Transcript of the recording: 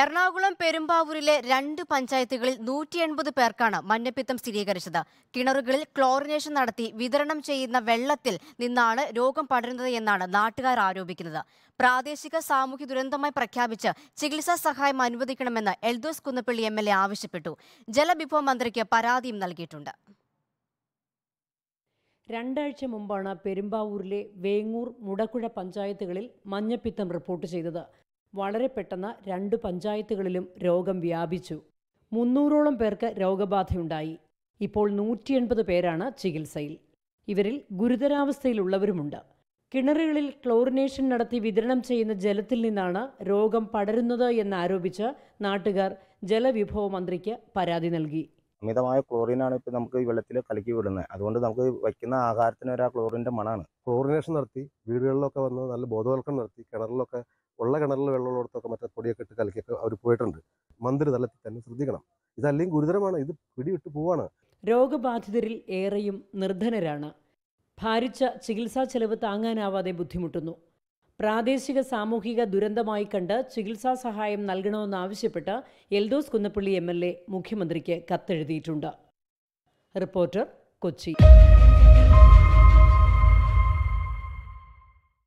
എറണാകുളം പെരുമ്പാവൂരിലെ രണ്ട് പഞ്ചായത്തുകളിൽ നൂറ്റി എൺപത് പേർക്കാണ് മഞ്ഞപ്പിത്തം സ്ഥിരീകരിച്ചത്. കിണറുകളിൽ ക്ലോറിനേഷൻ നടത്തി വിതരണം ചെയ്യുന്ന വെള്ളത്തിൽ നിന്നാണ് രോഗം പടരുന്നത് എന്നാണ് നാട്ടുകാർ ആരോപിക്കുന്നത്. പ്രാദേശിക സാമൂഹ്യ ദുരന്തമായി പ്രഖ്യാപിച്ച് ചികിത്സാ സഹായം അനുവദിക്കണമെന്ന് എൽദോസ് കുന്നപ്പള്ളി എം ആവശ്യപ്പെട്ടു. ജലവിഭവ മന്ത്രിക്ക് പരാതിയും നൽകിയിട്ടുണ്ട്. രണ്ടാഴ്ച മുമ്പാണ് പെരുമ്പാവൂരിലെ വേങ്ങൂർ മുടക്കുഴ പഞ്ചായത്തുകളിൽ മഞ്ഞപ്പിത്തം റിപ്പോർട്ട് ചെയ്തത്. വളരെ പെട്ടെന്ന് രണ്ട് പഞ്ചായത്തുകളിലും രോഗം വ്യാപിച്ചു. മുന്നൂറോളം പേർക്ക് രോഗബാധയുണ്ടായി. ഇപ്പോൾ നൂറ്റി എൺപത് പേരാണ് ചികിത്സയിൽ. ഇവരിൽ ഗുരുതരാവസ്ഥയിലുള്ളവരുമുണ്ട്. കിണറുകളിൽ ക്ലോറിനേഷൻ നടത്തി വിതരണം ചെയ്യുന്ന ജലത്തിൽ നിന്നാണ് രോഗം പടരുന്നത് എന്നാരോപിച്ച് നാട്ടുകാർ ജലവിഭവ മന്ത്രിക്ക് പരാതി നൽകി. അമിതമായ ക്ലോറിനാണ് ഇപ്പം നമുക്ക് ഈ വെള്ളത്തിൽ കലക്കി വിടുന്നത് അതുകൊണ്ട് നമുക്ക് വയ്ക്കുന്ന ആഹാരത്തിന് ഒരു ആ ക്ലോറിന്റെ മണമാണ് ക്ലോറിനേഷൻ നടത്തി വീടുകളിലൊക്കെ വന്ന് നല്ല ബോധവൽക്കരണം നടത്തി കിണറിലൊക്കെ ഉള്ള കിണറിൽ വെള്ളമുള്ളിടത്തൊക്കെ മറ്റേ പൊടിയൊക്കെ ഇട്ട് കലക്കിയൊക്കെ അവർ പോയിട്ടുണ്ട്. മന്ത്രി തലത്തിൽ തന്നെ ശ്രദ്ധിക്കണം. ഇതല്ലെങ്കിൽ ഗുരുതരമാണ്. ഇത് പിടിവിട്ട് പോവാണ്. രോഗബാധിതരിൽ ഏറെയും നിർധനരാണ്. ഭാരിച്ച ചികിത്സാ ചെലവ് താങ്ങാനാവാതെ ബുദ്ധിമുട്ടുന്നു. പ്രാദേശിക സാമൂഹിക ദുരന്തമായി കണ്ട് ചികിത്സാ സഹായം നൽകണമെന്നാവശ്യപ്പെട്ട് എൽദോസ് കുന്നപ്പള്ളി എം മുഖ്യമന്ത്രിക്ക് കത്തെഴുതിയിട്ടുണ്ട്. റിപ്പോർട്ടർ കൊച്ചി.